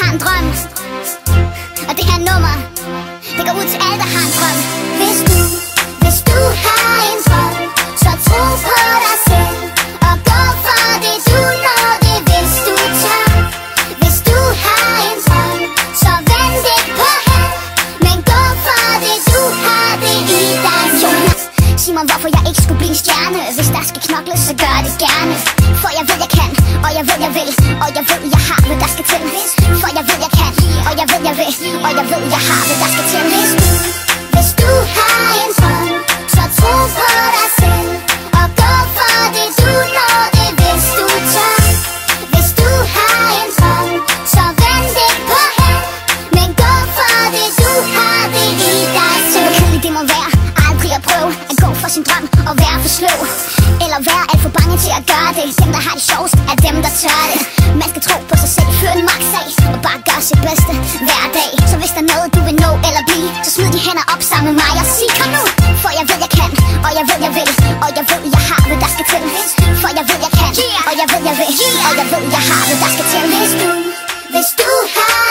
har en drøm. Og det her nummer Det går ud til alle, der har en drøm. Hvis du, hvis du har en drøm Så tro på dig selv. Og gå for det du når det hvis du tør. Hvis du har en drøm Så vend ikke på held Men gå for det du har det i dig. Jonas Sig mig hvorfor jeg ikke skulle blive en stjerne. Hvis der skal knokles så gør det gerne. Jeg ved jeg kan Og jeg ved jeg vil Og jeg ved jeg har det. Der skal til Hvis du, hvis du har en drøm Så tro på dig selv Og gå for det du når det hvis du tør. Hvis du har en drøm Så vend ikke på held Men gå for det du har det i dig Så hvor kedeligt det må være Aldrig at prøve at gå for sin drøm Og være for sløv Eller være alt for bange til at gøre det. Dem der har det kan op sammen med mig og sig kom nu For jeg ved jeg kan, og jeg ved jeg vil. Og jeg ved jeg har hvad der skal til. For jeg ved jeg kan, og jeg ved jeg vil. Og jeg ved jeg har hvad der skal til. Hvis du, hvis du har